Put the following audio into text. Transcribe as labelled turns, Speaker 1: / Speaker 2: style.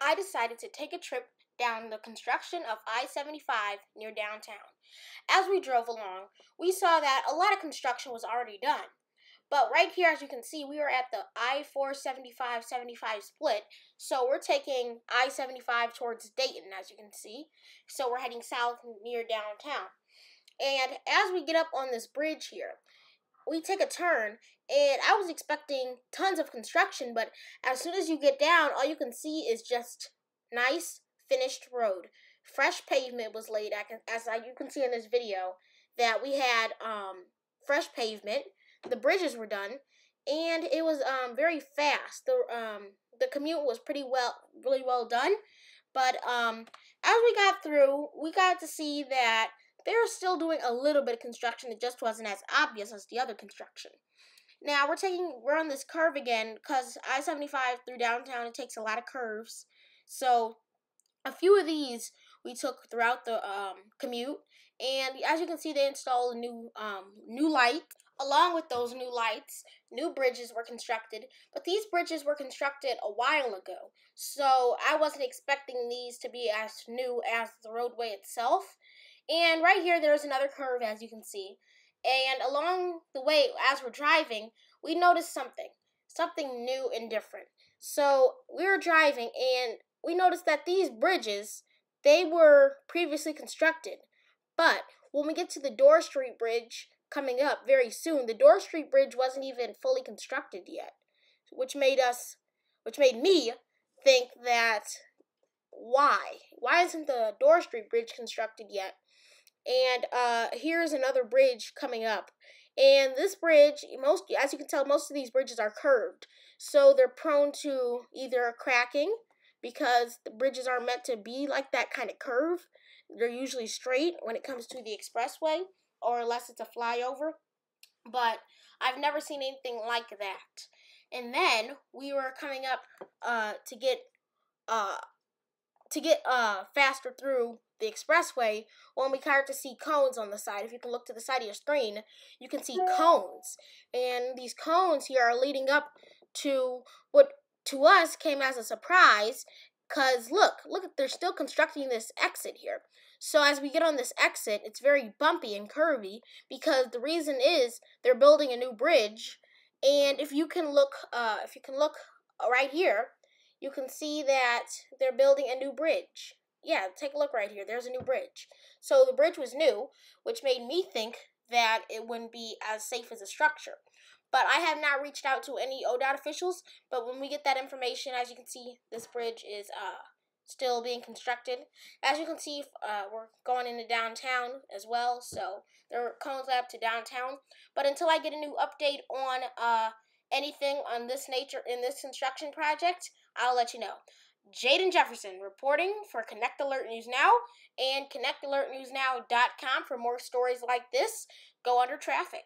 Speaker 1: I decided to take a trip down the construction of I 75 near downtown. As we drove along, we saw that a lot of construction was already done. But right here, as you can see, we are at the I 475 75 split. So we're taking I 75 towards Dayton, as you can see. So we're heading south near downtown. And as we get up on this bridge here, we take a turn, and I was expecting tons of construction, but as soon as you get down, all you can see is just nice finished road. Fresh pavement was laid, as you can see in this video, that we had um, fresh pavement. The bridges were done, and it was um, very fast. The um, the commute was pretty well, really well done. But um, as we got through, we got to see that they were still doing a little bit of construction. It just wasn't as obvious as the other construction. Now we're taking we're on this curve again because I-75 through downtown it takes a lot of curves. So a few of these we took throughout the um, commute, and as you can see, they installed a new um, new light. Along with those new lights, new bridges were constructed, but these bridges were constructed a while ago, so I wasn't expecting these to be as new as the roadway itself. And right here, there's another curve, as you can see. And along the way, as we're driving, we noticed something. Something new and different. So we were driving, and we noticed that these bridges, they were previously constructed. But when we get to the Dorr Street Bridge coming up very soon, the Dorr Street Bridge wasn't even fully constructed yet. Which made us, which made me think that why? Why isn't the Dorr Street Bridge constructed yet? And uh, here's another bridge coming up. And this bridge, most as you can tell, most of these bridges are curved. So they're prone to either cracking because the bridges aren't meant to be like that kind of curve. They're usually straight when it comes to the expressway, or unless it's a flyover. But I've never seen anything like that. And then we were coming up uh, to get uh, to get uh, faster through the expressway, when we start to see cones on the side, if you can look to the side of your screen, you can see cones. And these cones here are leading up to what to us came as a surprise because look, look, they're still constructing this exit here. So as we get on this exit, it's very bumpy and curvy because the reason is they're building a new bridge. And if you can look, uh, if you can look right here, you can see that they're building a new bridge yeah, take a look right here. There's a new bridge. So the bridge was new, which made me think that it wouldn't be as safe as a structure. But I have not reached out to any ODOT officials. But when we get that information, as you can see, this bridge is uh, still being constructed. As you can see, uh, we're going into downtown as well. So there are cones up to downtown. But until I get a new update on uh, anything on this nature in this construction project, I'll let you know. Jaden Jefferson reporting for Connect Alert News Now and ConnectAlertNewsNow.com for more stories like this. Go under traffic.